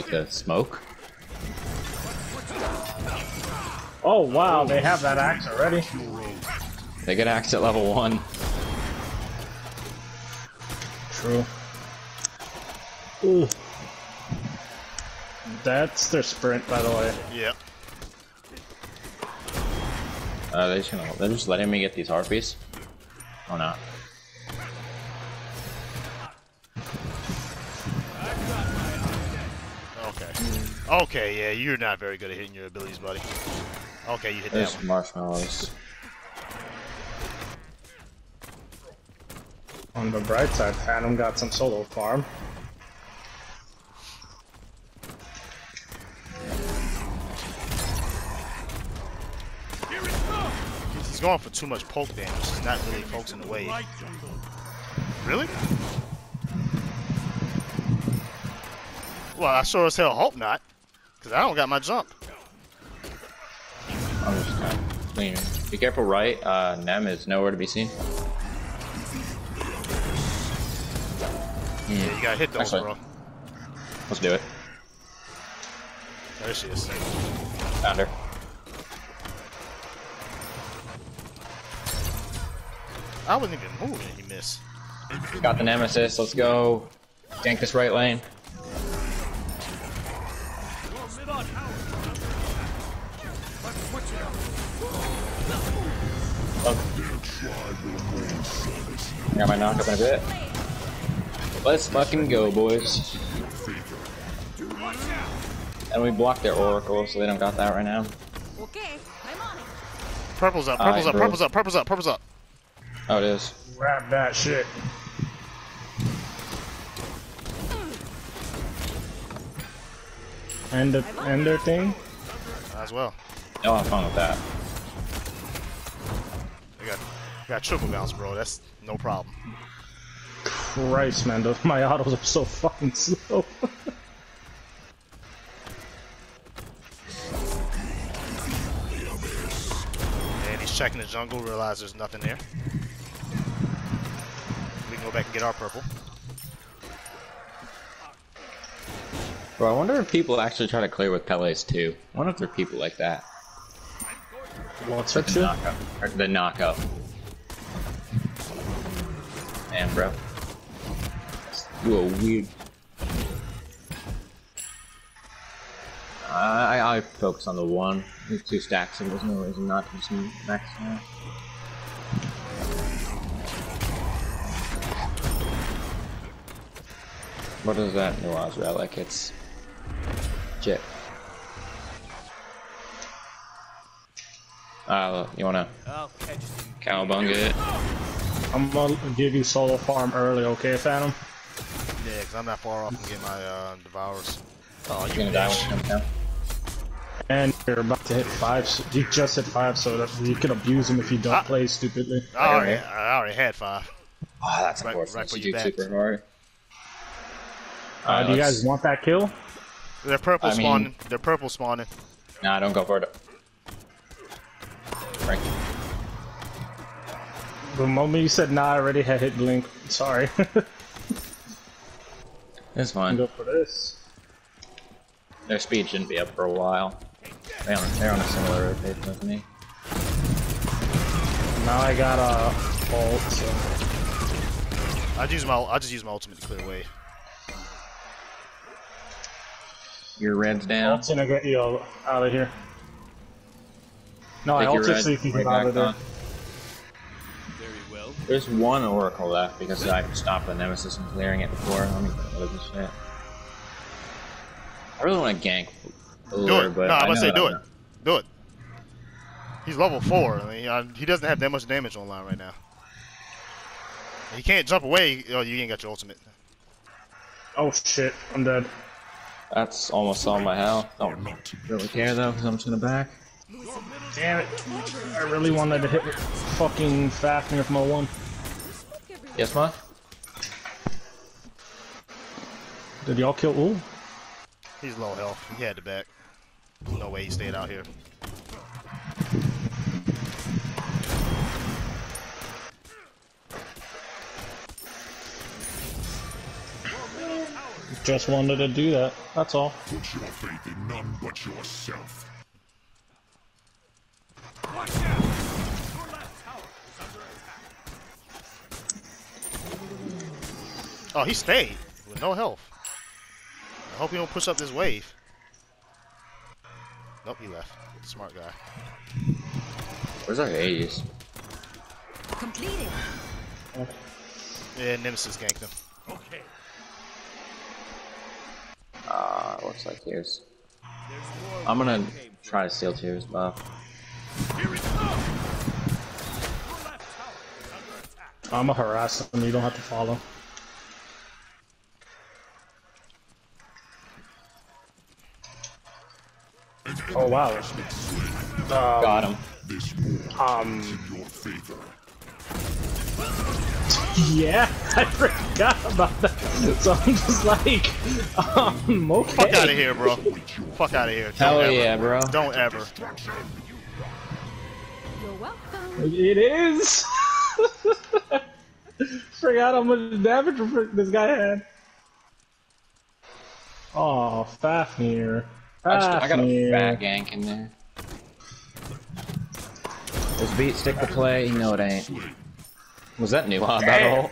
started with like the smoke. Oh wow, they have that axe already. They get axe at level one. True. Ooh. That's their sprint, by the way. Yeah. Uh, they just gonna, they're just letting me get these harpies. Or not. Okay, yeah, you're not very good at hitting your abilities, buddy. Okay, you hit that There's one. marshmallows. On the bright side, Phantom got some solo farm. He's going for too much poke damage. He's not really focusing the wave. Really? Well, I sure as hell hope not. Because I don't got my jump. I'm just kind of. Be careful, right? Uh, Nem is nowhere to be seen. Yeah, you gotta hit those, bro. Let's do it. There she is. Found her. I wasn't even moving he missed. Got the nemesis. Let's go. Gank this right lane. Oh. Got my knock up in a bit. Let's fucking go, boys. And we blocked their oracle, so they don't got that right now. Okay, I'm on it. Purple's up, purple's Alright, up, bro. purple's up, purple's up, purple's up. Oh, it is. Grab that shit. End the end their thing. As well. Y'all have fun with that. We got, we got triple bounce, bro. That's no problem. Christ, man, those, my autos are so fucking slow. And he's checking the jungle, realize there's nothing there. We can go back and get our purple. Bro, I wonder if people actually try to clear with Pele's too. I wonder if there are people like that. What's The that shit? knockup. Or the knockup. Man, bro. You a weird. I, I I focus on the one. There's two stacks, and there's no reason not to just max now. What is that Nuwa's relic? It's Jit. Uh, you wanna cowabunga it? I'm gonna give you solo farm early, okay, Phantom? Yeah, because I'm not far off from getting my uh, devours. Oh, You're you gonna die when bitch. it down. And you're about to hit five. So you just hit five, so that you can abuse him if you don't Ah. play stupidly. I already, I already had five. Oh, that's Right- unfortunate. right for you do back. super hard. Uh, Alright, do you let's- guys want that kill? They're purple I mean- spawning. They're purple spawning. Nah, don't go for it. The moment you said nah, I already had hit blink. Sorry. It's fine. go for this. Their speed shouldn't be up for a while. They're on, they're on a similar rotation with me. Now I got a ult, so I use my, I'd just use my ultimate to clear away. Your red's down. ult's gonna get you out of here. No, I Take your ulted red so you can right get out of there. on. There's one oracle left because I stopped the nemesis from clearing it before. Let me get rid of this shit. I really want to gank Do it. but no, I I'm gonna say do I'm it. Do it. He's level four. I mean, uh, he doesn't have that much damage online right now. He can't jump away. Oh, you ain't got your ultimate. Oh shit, I'm dead. That's almost all my health. Don't really care though, because I'm just gonna back. Damn it. I really wanted to hit fucking Fafnir with my one. Yes, ma? Did y'all kill Ul? He's low health. He had the back. No way he stayed out here. Just wanted to do that. That's all. Put your faith in none but yourself. Oh, he stayed with no health. I hope he don't push up this wave. Nope, he left. Smart guy. Where's our Hades? Completed. Yeah, Nemesis ganked him. Okay. Uh, looks like tears. I'm gonna try to steal tears buff. I'm a harass them. You don't have to follow. Oh wow. Got him. This war Um. is in your favor. Yeah, I forgot about that. So I'm just like, um, okay. Fuck out of here, bro. Fuck out of here. Don't Hell ever. yeah, bro. Don't ever. You're welcome. It is. Forgot how much damage this guy had. Oh, Fafnir. I, just, I got a Fafnir. fat gank in there. This beat stick to play? You No, it ain't. Was that new uh, battle?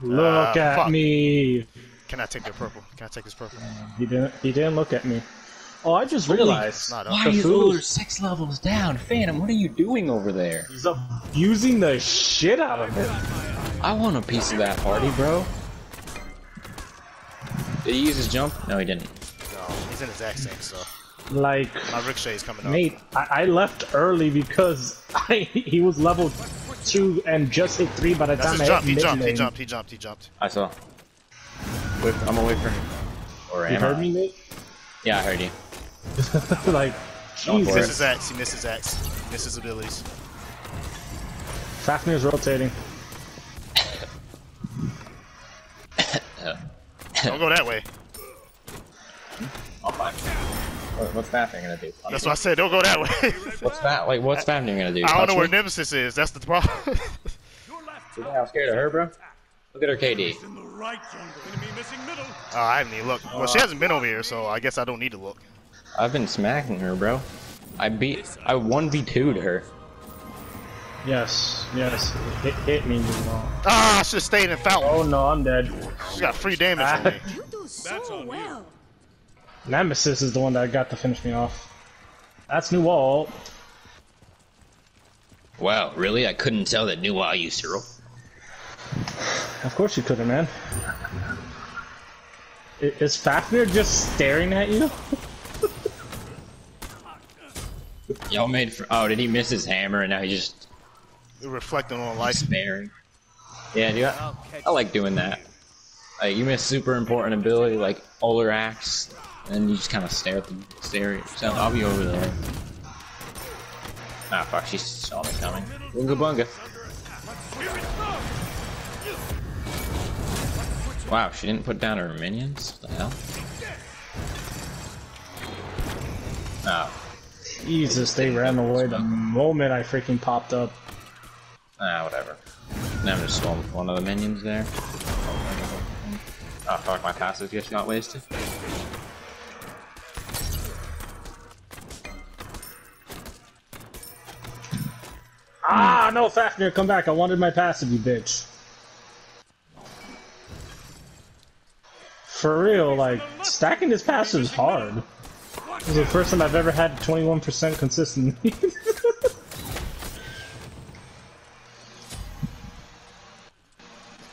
Look Ah, at fuck. me. Can I take the purple? Can I take this purple? He didn't. He didn't look at me. Oh, I just realized. Not up. Why The are you food- older six levels down? Phantom, what are you doing over there? He's abusing the shit out of it. I want a piece of that party, bro. Did he use his jump? No, he didn't. No, he's in his accent, so Like, my ricochet's coming up. mate, I, I left early because I, he was level two and just hit three by the That's time his I jump. hit He mid jumped. He lane. jumped. He jumped. He jumped. I saw. Wait, I'm gonna wait for him. Or You heard I? me, Nate? Yeah, I heard you. like, Going for Miss it. his axe. He misses his axe. Missed his abilities. Fafnir's rotating. Don't go that way. I'm fine. What, what's Fafnir gonna do? That's what I said. Don't go that way. What's that? Like, what's Fafnir gonna do? I don't Touch know where me? Nemesis is. That's the problem. You think I'm scared of her, bro? Look at her KD. Oh, I haven't even looked. Well, she hasn't been over here, so I guess I don't need to look. I've been smacking her, bro. I beat. I 1v2'd her. Yes, yes. Hit, hit me, you know. Ah, I should have stayed in Fountain. Oh no, I'm dead. She got free damage from me. You do so well. Nemesis is the one that got to finish me off. That's Nuwa. Wow, really? I couldn't tell that Nuwa used Cyril. Of course you couldn't, man. Is Fafnir just staring at you? Y'all made. For, oh, did he miss his hammer and now he's just Reflecting on life. sparing? Yeah, dude. I, I like doing that. Like, you miss super important ability like Ullr Axe, and you just kind of stare at the stare at yourself. I'll be over there. Ah, fuck, she saw me coming. Bunga bunga. Wow, she didn't put down her minions? What the hell? Oh, Jesus, they ran away the moment I freaking popped up. ah, whatever. Now I'm just one of the minions there. Oh fuck, my passive just got wasted. Ah, no, Fafnir, come back. I wanted my passive, you bitch. For real, like, stacking this passive is hard. This is the first time I've ever had 21% consistently.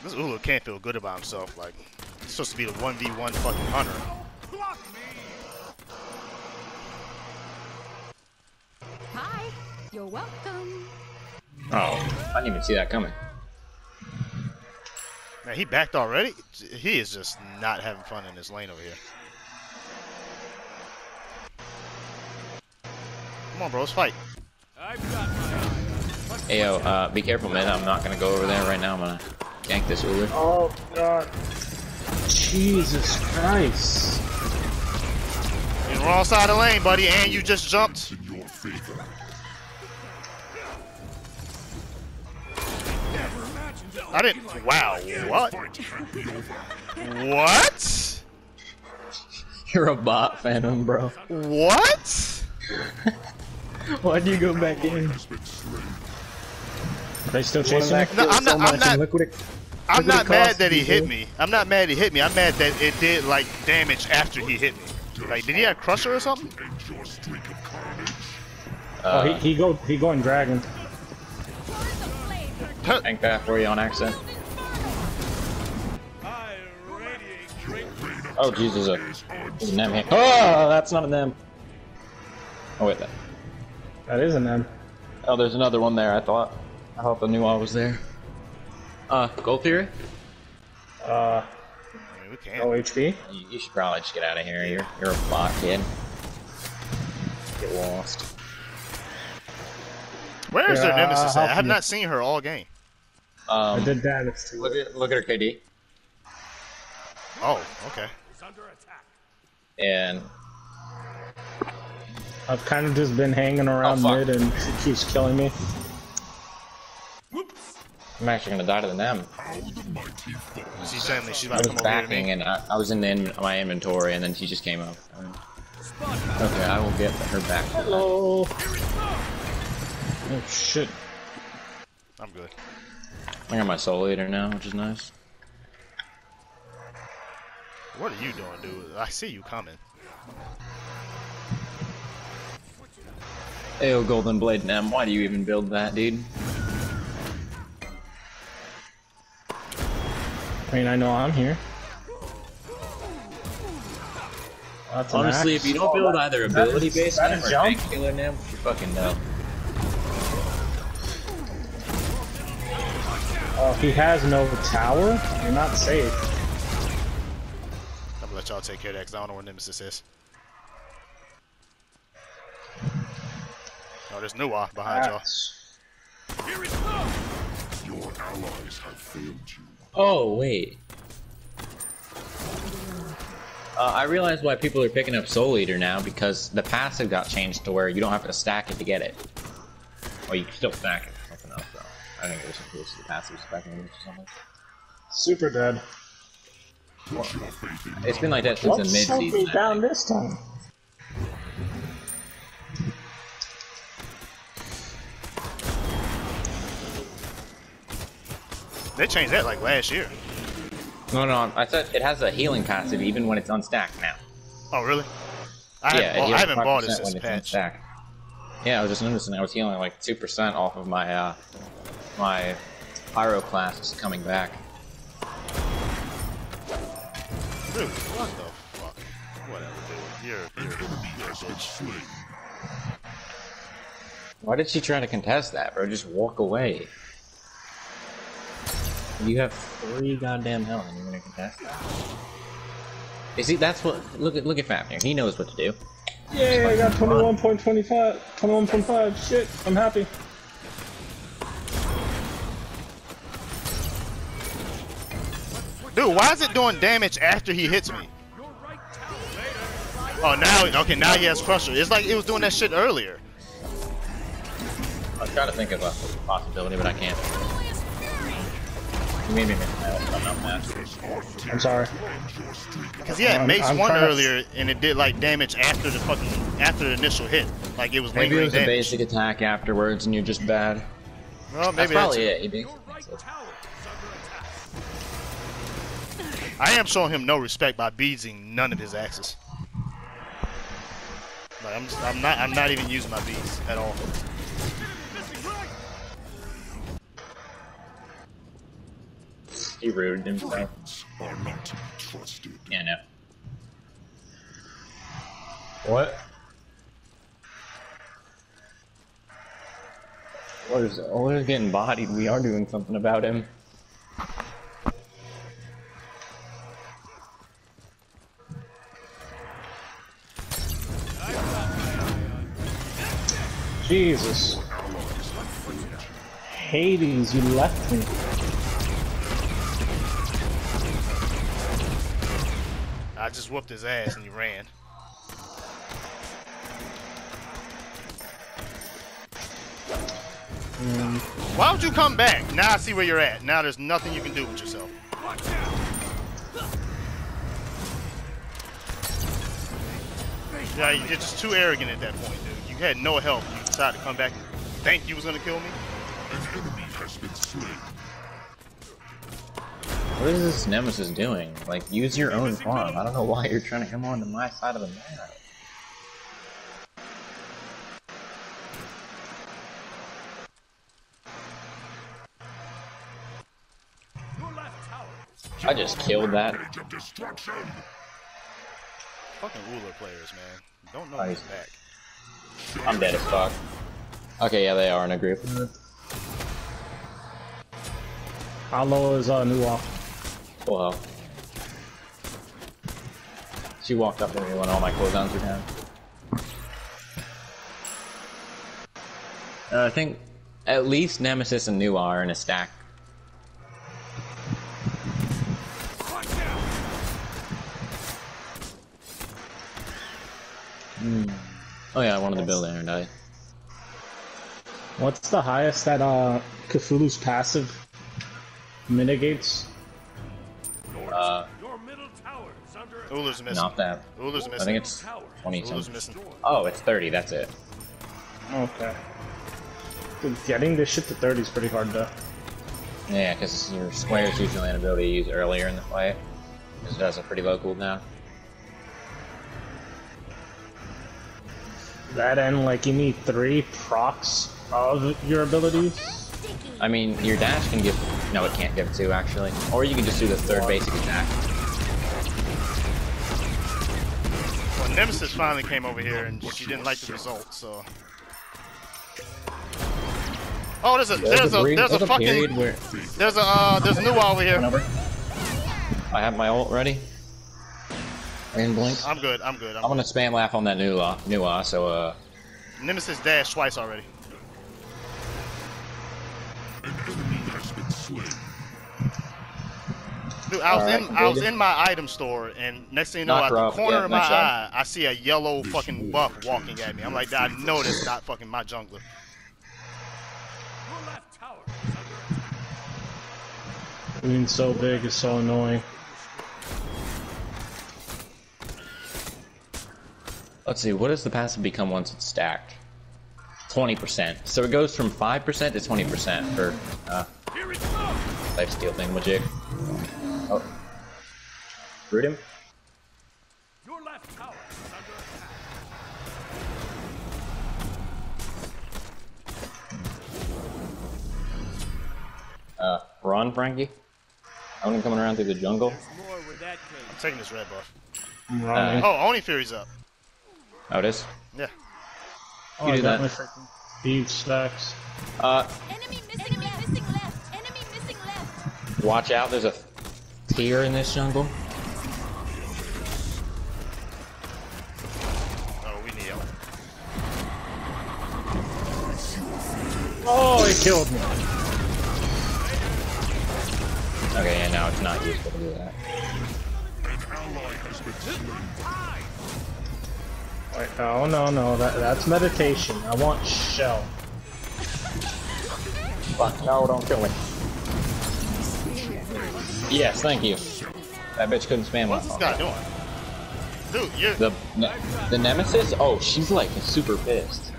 This Ullr can't feel good about himself. Like, he's supposed to be the 1v1 fucking hunter. Hi. You're welcome. Oh, I didn't even see that coming. Man, he backed already? He is just not having fun in this lane over here. Come on, bro, let's fight. Hey yo, uh, be careful, man. I'm not gonna go over there right now. I'm gonna gank this Ullr. oh, God. Jesus Christ. You're the wrong side of the lane, buddy, and you just jumped. I didn't. Wow. What? What? You're a bot, Phantom, bro. What? Why'd you go back in? Are they still chasing me? No, I'm not. I'm not. Liquid. I'm Look not mad that he he hit me. I'm not mad he hit me. I'm mad that it did like damage after he hit me. Like, did he have Crusher or something? End your streak of carnage. Oh, he, he go he going dragon. Tank that for you on accident. Oh, Jesus. A, there's a Nem here. Oh, that's not a Nem. Oh, wait. That. That is a NEM. Oh, there's another one there, I thought. I thought the new one was there. Uh, Gold Theory? Uh, I mean, we no can't. HP. You, you should probably just get out of here. You're, you're a bot, kid. Get lost. Where is their nemesis how at? I have not seen her all game. I Um, did damage to look it. at, look at her KD. Oh, okay. And I've kind of just been hanging around Oh, mid and she keeps killing me. I'm actually gonna die to the Nem. She's saying that she's I about to was come over here backing me. and I, I was in the in, my inventory and then she just came up. Okay, I will get her back. Hello. Oh shit. I'm good. I got my soul eater now, which is nice. What are you doing, dude? I see you coming. Ayo, Golden Blade Nem, why do you even build that, dude? I mean, I know I'm here. That's Honestly, if you don't build either ability based that Nem is or jump. tank Nem, you're fucking dumb. Oh, he has no tower, you're not safe. I'm gonna let y'all take care of that because I don't know where Nemesis is. Oh, there's Nuwa behind y'all. Axe. Your allies have failed you. Oh, wait. Uh, I realize why people are picking up Soul Eater now because the passive got changed to where you don't have to stack it to get it. Well, you can still stack it I think there's some boost to the passive stacking or something. Super dead. Put your faith in It's been like that since What the mid shut me season. down this time? They changed that like last year. No, no, I said it has a healing passive even when it's unstacked now. Oh, really? I yeah, haven't, bought, I haven't bought it 5% since when it's patch. unstacked. Yeah, I was just noticing I was healing like two percent off of my uh my pyro class coming back. Dude, what the fuck? Whatever, dude. You're, you're, you're a bitch. Why did she try to contest that, bro? Just walk away. You have three goddamn health and you're gonna contest that. You see, that's what. Look at look at Fafnir. He knows what to do. Yeah, I got 21.25. 21.5. Shit, I'm happy. Dude, why is it doing damage after he hits me? Oh, now, okay, now he has Crusher. It's like it was doing that shit earlier. I'm trying to think of a possibility, but I can't. You made me. I'm. I'm sorry. Cause he had I'm- Mace I'm one trying to- earlier, and it did like damage after the fucking after the initial hit. Like it was Maybe it lingering was a basic attack afterwards, and you're just bad. Well, That's maybe that's probably it. it. I am showing him no respect by beadsing none of his axes. Like I'm, just, I'm not, I'm not even using my beads at all. He ruined himself. Friends are not to be trusted. Yeah, no. What? Ullr's, Ullr's oh, getting bodied. We are doing something about him. Jesus. Hades, you left me. I just whooped his ass and he ran. Why would you come back? Now I see where you're at. Now there's nothing you can do with yourself. Yeah, you're just too arrogant at that point, dude. You had no help. You decided to come back and think you was gonna kill me. An enemy has been slain. What is this Nemesis doing? Like, use your own farm. I don't know why you're trying to come onto my side of the map. I just killed that. Edge of destruction. Fucking ruler players, man. Don't know Nice. who's back. I'm dead as fuck. Okay, yeah, they are in a group. How low is uh, new off? Full health. She walked up to me when all my cooldowns were down. Uh, I think at least Nemesis and New are in a stack. Hmm. Oh yeah, I wanted to build there and die. What's the highest that uh Cthulhu's passive mitigates? Uh, Ullr's missing. not that. Ullr's I think it's 20 Ullr's something. missing. Oh, it's 30, that's it. Okay. Dude, Getting this shit to 30 is pretty hard though. Yeah, because your squares usually an ability to use earlier in the fight. Because it has a pretty low cooldown. That and like you need three procs of your abilities. I mean, your dash can give. No, it can't give two actually. Or you can just do the third basic attack. Well, Nemesis finally came over here and she didn't like the result, so. Oh, there's a there's a brief- there's a period fucking where. there's a uh there's a Nuwa over here. I have my ult ready. And blink. I'm good. I'm good. I'm I'm gonna spam laugh on that Nuwa, new law. So uh, Nemesis dashed twice already. An enemy has been slain. Dude, I was Alright, in I was in my item store, and next thing you know, Knock at the corner Yeah, of my nice eye, I see a yellow fucking buff walking at me. I'm like, I know that's not fucking my jungler. Being so big is so annoying. Let's see. What does the passive become once it's stacked? 20%. So it goes from 5% to 20% for uh, life steal thing, Majig. Oh. Root him? Uh, run, Frankie. I'm coming around through the jungle. I'm taking this red buff. I'm. Oh, Oni Fury's up. Oh, it is? Yeah. oh, you I do got that. my freaking stacks. Uh, Enemy missing left. Missing left. Enemy missing left. watch out, there's a tier in this jungle. Oh, we need help. Oh, he killed me. Okay, yeah, now it's not useful to do that. Wait, oh no, no, that, that's meditation. I want shell. Fuck, no, don't kill me. Yes, thank you. That bitch couldn't spam What's left this on guy me. doing? Dude, you're The, ne- the Nemesis? Oh, she's like super pissed.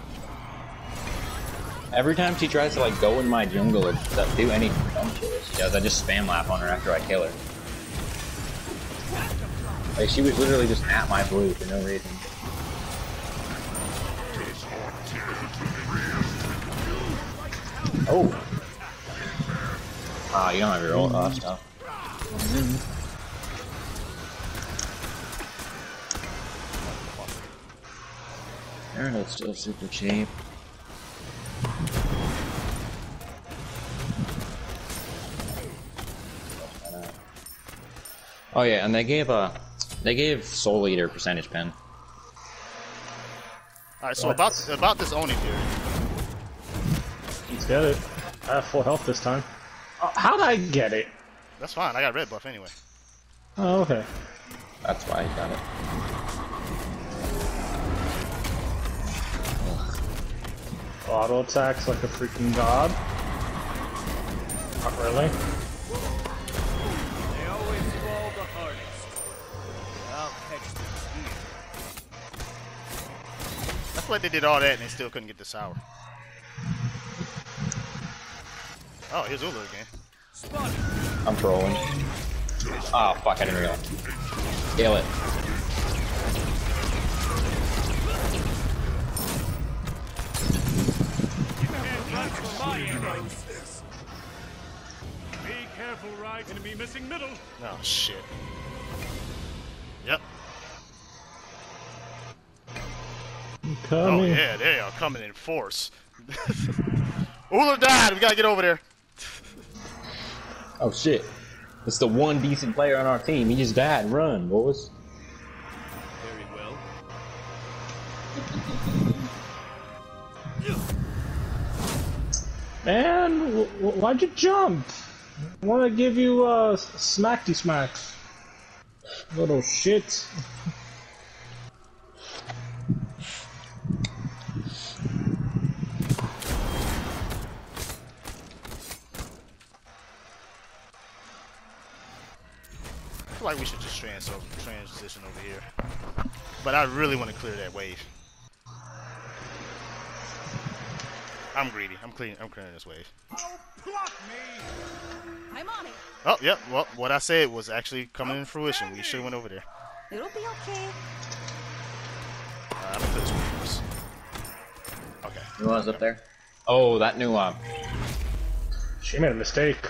Every time she tries to like go in my jungle or st- do any dumb shit she does, I just spam lap on her after I kill her. Like she was literally just at my blue for no reason. Oh. Ah, you don't have your ult off stuff. Arrowhead's still super cheap. Oh yeah, and they gave a they gave Soul Eater percentage pen. Alright, so about about this Oni Fury. Let's get it. I have full health this time. Uh, oh, how'd I get it? That's fine. I got red buff anyway. Oh, okay. That's why I got it. Auto attacks like a freaking god. Not really. They always fall the hardest. I'll catch them here. That's why they did all that and they still couldn't get the sour. Oh, here's Ullr again. I'm trolling. Oh fuck! I didn't realize. Scale it. That's my. Be careful, right? Enemy missing middle. Oh shit. Yep. Oh Coming. yeah, they are coming in force. Ullr died. We gotta get over there. Oh shit! It's the one decent player on our team. He just died. Run, boys. Very well. Man, w- w- why'd you jump? I want to give you uh, smacky smacks. Little shit. feel like we should just trans transition over here. But I really want to clear that wave. I'm greedy. I'm clearing. I'm clearing this wave. I'm on it. Oh, yep. Well, what I said was actually coming in fruition. We should have went over there. It'll be okay. Uh, I'm gonna put this one first. Okay. Who was up there? Oh, that new one. She made a mistake.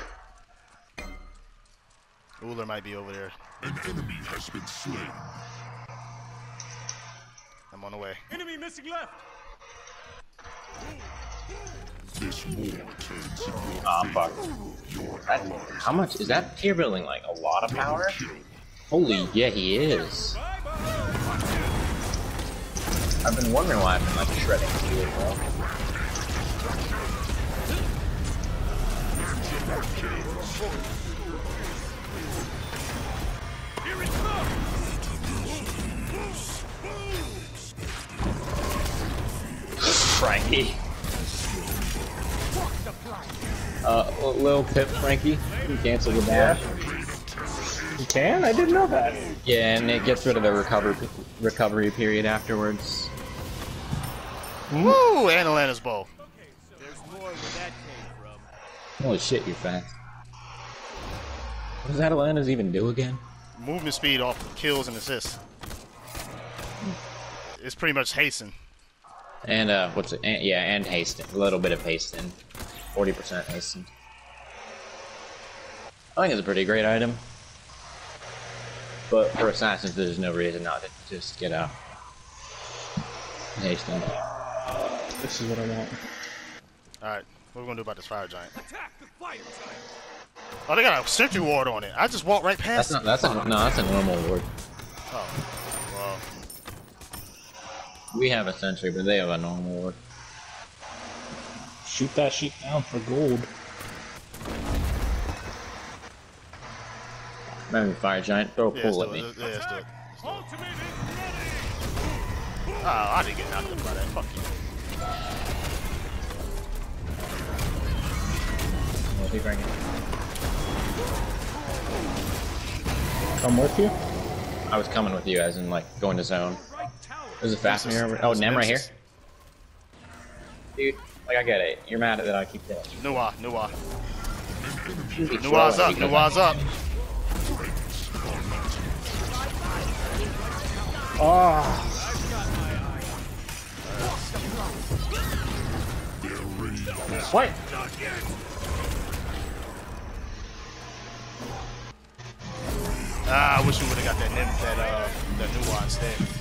Ullr might be over there. An enemy has been slain. I'm on the way. Enemy missing left. This war turns in your Ah, fuck. Your That, how much is that tier building? Like a lot of power? Holy, yeah, he is. I've been wondering why I've been like shredding you as well. Frankie. Uh, little tip, Frankie. You cancel the dash. You can? I didn't know that. Yeah, and it gets rid of the recovery recovery period afterwards. Woo! And Atalanta's bow. There's more where that came from. Holy shit, you're fast. What does Atalanta's even do again? Movement speed off kills and assists. It's pretty much hasten. And uh, what's it? And, yeah, and hasten. A little bit of hasten. Forty percent hasten. I think it's a pretty great item. But for assassins, there's no reason not to just get out. Hasten. This is what I want. Alright, what are we gonna do about this fire giant? Attack the fire giant. Oh, they got a sentry ward on it. I just walked right past That's not. That's a no. That's a normal ward. Oh, well. We have a sentry, but they have a normal ward. Shoot that sheet down for gold. Maybe fire giant. Throw a Yeah, pool let's at me. it. Yeah, let's do it. Ultimate is ready. Oh, I didn't get knocked up by that. Fuck you. What's he bringing? Come with you? I was coming with you, as in like going to zone. There's a Fafnir. over- Oh, Nem right here. Dude, like I get it. You're mad at that I keep. Nuwa, Nuwa. Nua's Nuwa's up, Nuwa's up. Ah, What? Ah, I wish we would have got that nim, that uh, that Nuwa instead.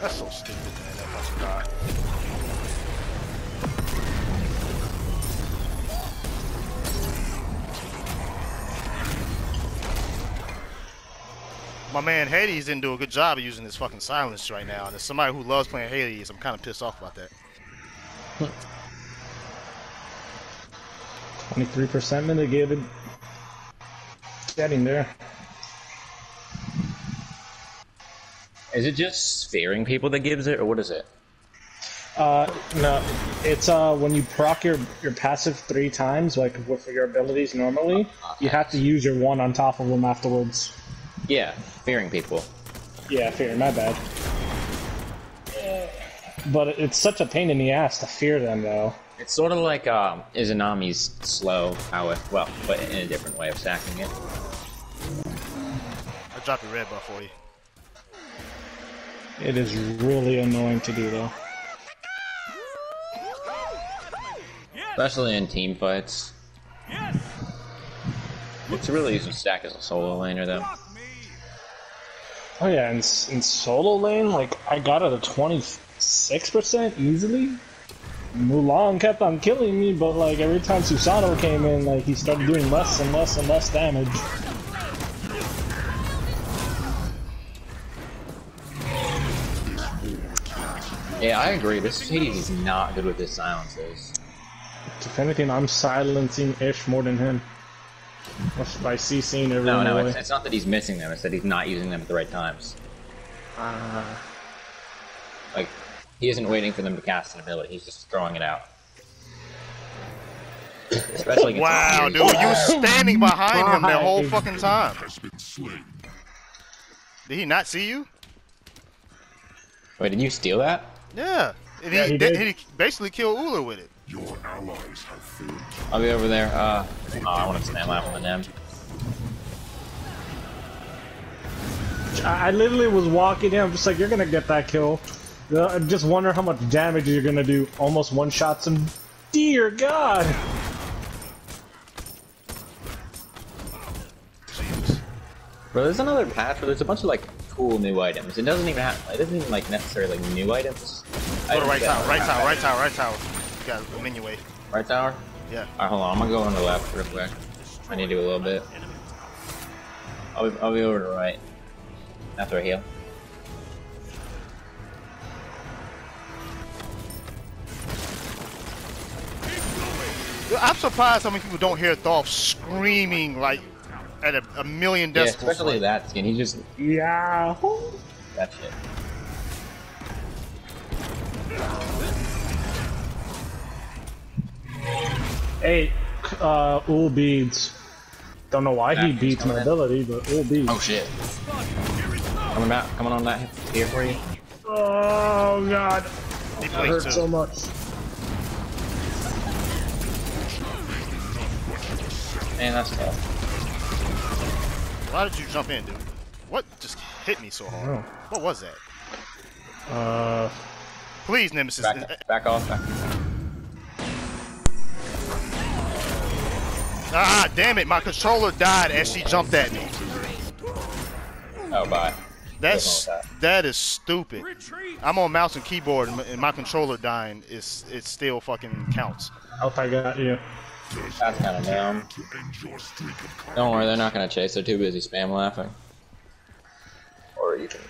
That's so stupid, man. That fucking guy. My man Hades didn't do a good job of using his fucking silence right now, and as somebody who loves playing Hades, I'm kind of pissed off about that. 23% mitigated. Getting there. Is it just fearing people that gives it, or what is it? Uh, no, it's uh when you proc your your passive three times, like with your abilities normally, you have to use your one on top of them afterwards. Yeah, fearing people. Yeah, fear. My bad. But it's such a pain in the ass to fear them, though. It's sort of like um, Izanami's slow power, well, but in a different way of stacking it. I dropped your red buff for you. It is really annoying to do, though. Especially in team fights. It's really easy to stack as a solo laner, though. Oh yeah, in, in solo lane, like I got it at twenty six percent easily. Mulan kept on killing me, but like every time Susano came in, like he started doing less and less and less damage. Yeah, I agree. This Hades is not good with his silences. If anything, I'm silencing Ish more than him. Just by CCing everyone No, no, it's, it's not that he's missing them. It's that he's not using them at the right times. Ah. Like, he isn't waiting for them to cast an ability. He's just throwing it out. Especially Wow, Furies. dude, you were standing behind him the whole fucking time. Has been slain. Did he not see you? Wait, did you steal that? Yeah. And Yeah, he, he did- did. he basically killed Ullr with it. Your allies have failed. I'll be over there. Uh, oh, I want to stand lap on them. I I literally was walking in, I'm just like, you're gonna get that kill. Uh, I just wonder how much damage you're gonna do. Almost one shots him. Dear God! Bro, there's another patch where there's a bunch of like cool new items. It doesn't even have. It doesn't even like necessarily like new items. Go to right tower, right tower, right tower, right tower. You got a menu wave. Right tower. Yeah. Alright, hold on. I'm gonna go on the left real quick. I need to do a little bit. I'll be, I'll be over to the right. After I heal. I'm surprised how many people don't hear Dolph screaming like at a, a million Yeah, especially that skin. He just Yeah. that shit. Hey, uh, Ul beads. Don't know why he beats my in. ability, but Ul beads. Oh shit. Coming back, coming on that here for you. Oh god, He that plays hurt too. so much. Man, that's tough. Why did you jump in, dude? What just hit me so hard? Oh. What was that? Uh, Please, Nemesis. Back, back off. Back. Ah, damn it! My controller died as she jumped at me. Oh, bye. That's What's wrong with that is stupid. I'm on mouse and keyboard, and my, controller dying is it still fucking counts. hope I got you. That's kind of dumb. To end your streak of combat. Don't worry, they're not gonna chase. They're too busy spam laughing. Or you can.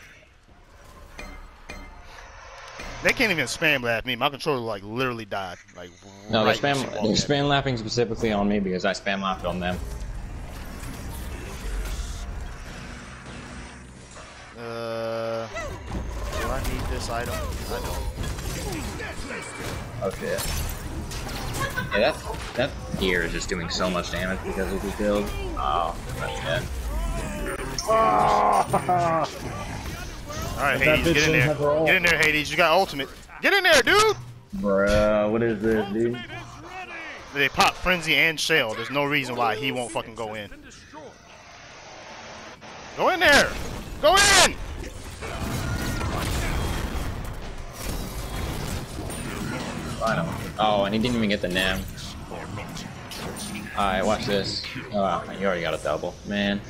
They can't even spam laugh me. My controller like literally died. Like No, right they're spam. They're spam laughing specifically on me because I spam laughed on them. Uh, do I need this item? I don't. Oh shit. Yeah, that that gear is just doing so much damage because of his build. Oh, that's dead. All right, But that Hades, get in didn't have her there. ult. Get in there, Hades. You got ultimate. Get in there, dude. Bruh, what is this, dude? They pop frenzy and shell. There's no reason why he won't fucking go in. Go in there. Go in. Final. Oh, and he didn't even get the nam. Alright, watch this. Oh, wow, you already got a double. Man.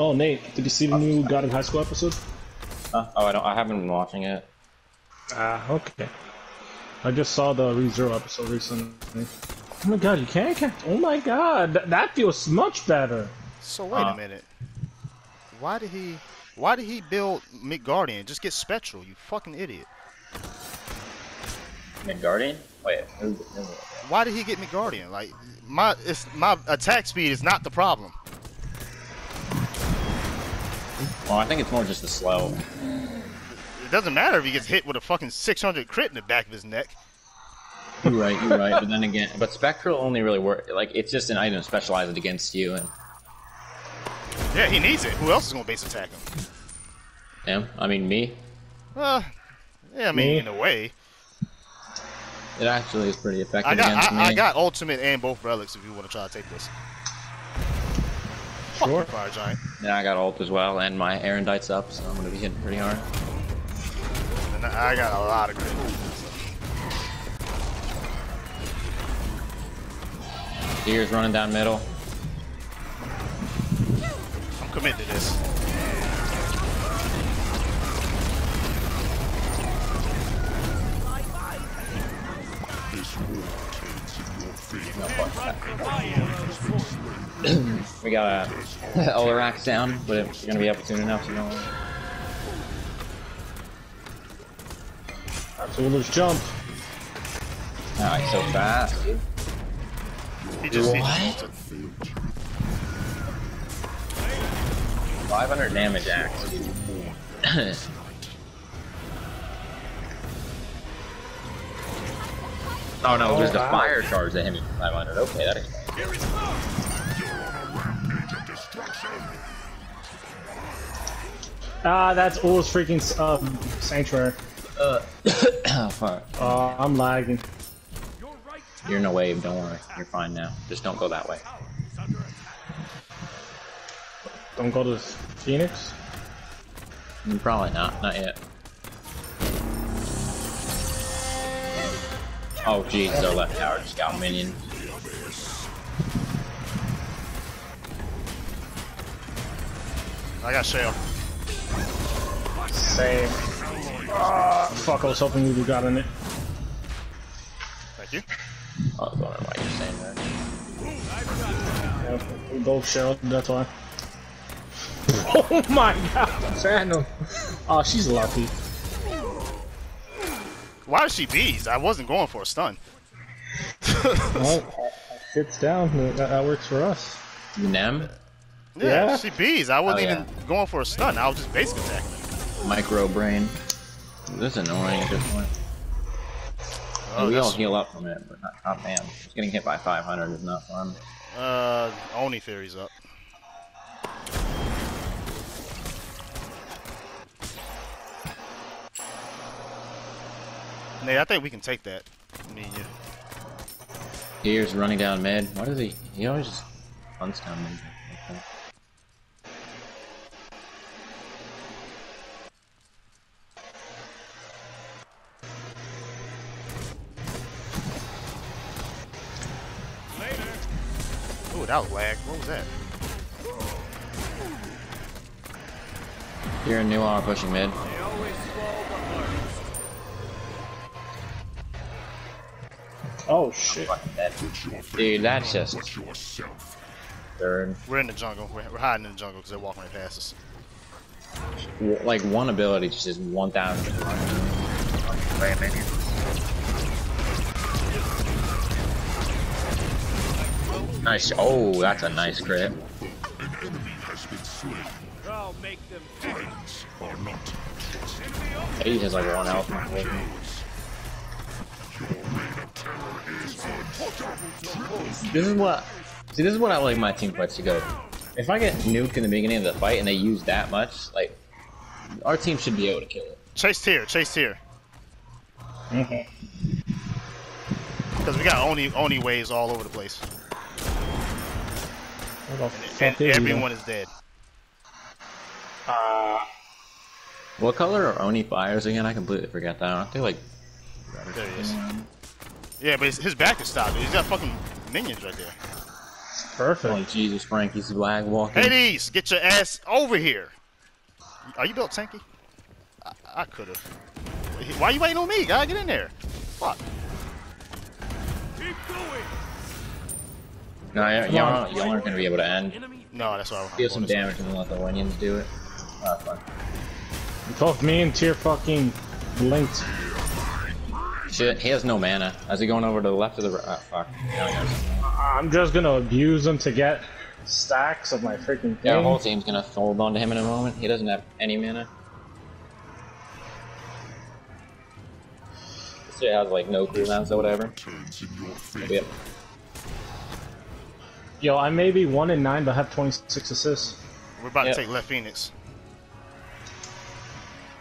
Oh, Nate, did you see the new God in High School episode? Huh? Oh, I don't. I haven't been watching it. Ah, okay. I just saw the ReZero episode recently. Oh my god, you can't catch. Oh my god, th- that feels much better. So wait Uh. a minute. Why did he? Why did he build Midgardian? Just get Spectral, you fucking idiot. Midgardian. Wait. Who, who, Why did he get Midgardian? Like my, it's my attack speed is not the problem. Well, I think it's more just the slow. It doesn't matter if he gets hit with a fucking 600 crit in the back of his neck. You're right. You're right. But then again, but Spectral only really work. Like it's just an item specialized against you, and Yeah, he needs it. Who else is gonna base attack him? him. I mean me. Uh, yeah, I mean Me? in a way. It actually is pretty effective I got against me. I, I got ultimate and both relics if you want to try to take this. Sure. Fire giant. Then I got ult as well, and my Erendite's up, so I'm gonna be hitting pretty hard. And I got a lot of crit. Deer's running down middle. I'm committed to this. This war turns in your favor. No, fuck that. we got uh, a Olerax down, but it's gonna be up soon enough, you know. So let's jump. Alright, so fast. He just, What? 500 damage axe. oh no, oh, there's the wow. fire charge that hit me for 500. Okay, that explains. Ah, that's Ullr's freaking um, Sanctuary. Uh, oh. Uh, I'm lagging. You're in a wave, don't worry. You're fine now. Just don't go that way. Don't go to Phoenix. Probably not, not yet. Oh jeez, their left tower just got minion. I got Shale. Same. Ah, fuck, I was hoping you got in it. Thank you. Oh, I was wondering why you're saying that. Yeah, we both shelled, that's why. Oh my god, Random. Oh, she's lucky. Why is she bees? I wasn't going for a stun. Well, hits down. That, that works for us. Nem? Yeah, Yeah? she bees. I wasn't Oh, even going for a stun. I was just basic attacking. Micro brain. This is annoying at this point. Oh, we all heal up from it, but not, oh man, just getting hit by 500 is not fun. Uh, Oni Fury's up. Nate, I think we can take that. Me and you. Here's running down mid. What is he? He always just hunts down mid. That was lag. What was that? You're Here and Nuwa pushing mid. They always fall the hardest. Oh shit. Fucking dead. Put your faith Dude, that's just Put third. We're in the jungle. We're, we're hiding in the jungle because they're walking right past us. Like one ability just is 1,000. Nice. Oh, that's a nice crit. An enemy has been slain. I'll make them. Friends are not. He has like one health. Your reign of terror is. This is what. See, this is what I like my team fights to go. If I get nuked in the beginning of the fight and they use that much, like, our team should be able to kill it. Chase tier. Chase tier. Okay. Because we got Oni Oni waves all over the place. What the And fuck is everyone is dead. Uh, What color are Oni Furies again? I completely forgot that. Aren't they like? There he is. Yeah, but his, his back is stopped. He's got fucking minions right there. Perfect. Oh Perfect. Jesus, Frankie's lag walking. Hades, get your ass over here. Are you built tanky? I, I could have. Why are you waiting on me? Gotta get in there. Fuck. Keep going. No, y'all, y'all y'all aren't gonna be able to end. Enemy No, that's why I'm Deal some going this way. damage and then let the Winions do it. Ah, oh, fun. Both me and Tier fucking linked. Shit, he has no mana. Is he going over to the left or the right? Oh, ah, fuck. Now he does. I'm just gonna abuse him to get stacks of my freaking thing. Yeah, our whole team's gonna hold on to him in a moment. He doesn't have any mana. This shit has like no cooldowns or whatever. Turns Yo, I may be 1 in 9, but I have 26 assists. We're about Yep. to take left Phoenix.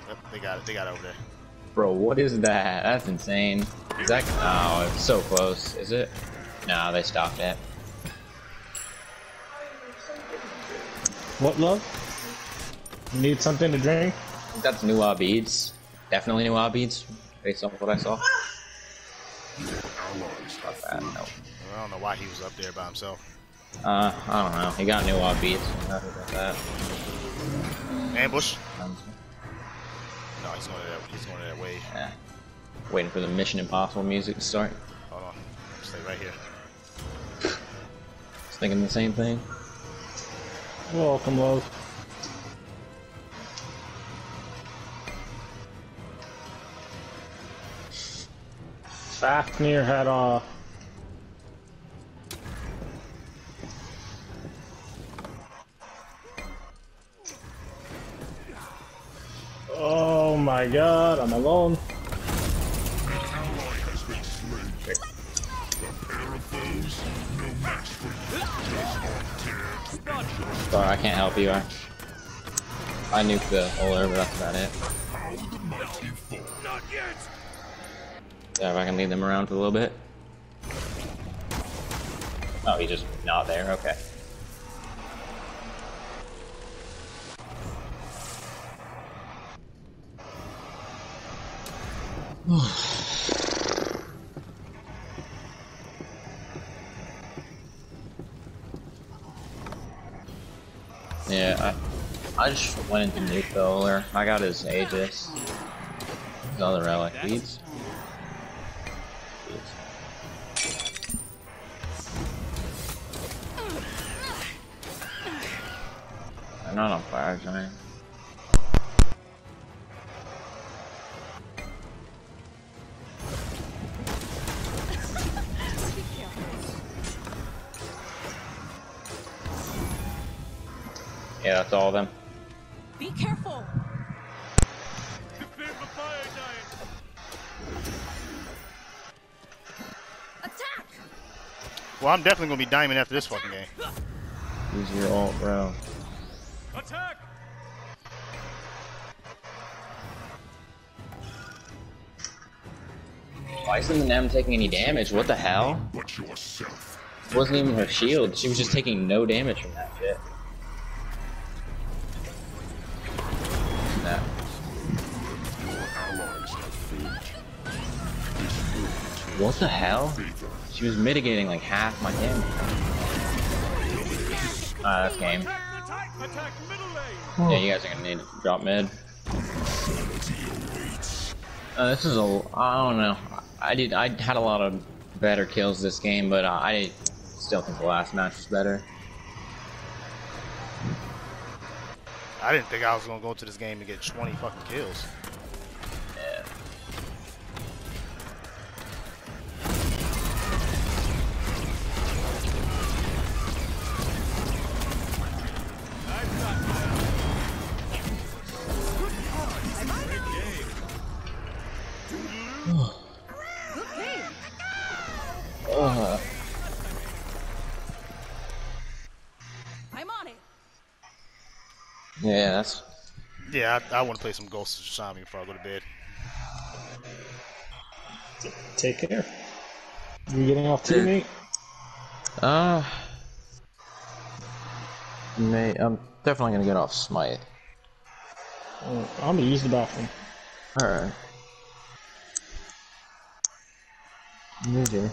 Yep, they got it. They got it over there. Bro, what is that? That's insane. Is that? Oh, it's so close. Is it? No, they stopped it. What, love? You need something to drink? That's new uh, beads. Definitely new uh, beads, based off what I saw. Fuck that. I don't know why he was up there by himself. Uh, I don't know. He got new beads. Happy about that. Ambush. Um, No, he's going to that. He's going to that wave. yeah. Waiting for the Mission Impossible music to start. Hold on. Stay right here. Just thinking the same thing. Welcome, love. Fafnir had uh my god, I'm alone. Sorry, I can't help you. I, I nuked the Ullr, but that's about it. Yeah, if I can lead them around for a little bit. Oh, he's just not there. Okay. yeah, I, I just went into nuke. I got his Aegis. His other relic. I'm not on fire giant. That's all of them. Be careful. Defend the fire giant. Attack. Well, I'm definitely going to be diamond after this fucking game. Use your ult, bro. Attack. Why isn't the Nem taking any damage? What the hell? It wasn't even her shield. She was just taking no damage from. That. The hell? She was mitigating like half my damage. Ah, that's game. Yeah, you guys are gonna need to drop mid. Uh, this is a. I don't know. I did. I had a lot of better kills this game, but uh, I still think the last match was better. I didn't think I was to go into this game and get 20 fucking kills. Yeah, I, I want to play some Ghost of Tsushima before I go to bed. Take care. You getting off too, mate? Uh. May I'm definitely gonna get off Smite. Uh, I'm gonna use the bathroom. Alright. GG.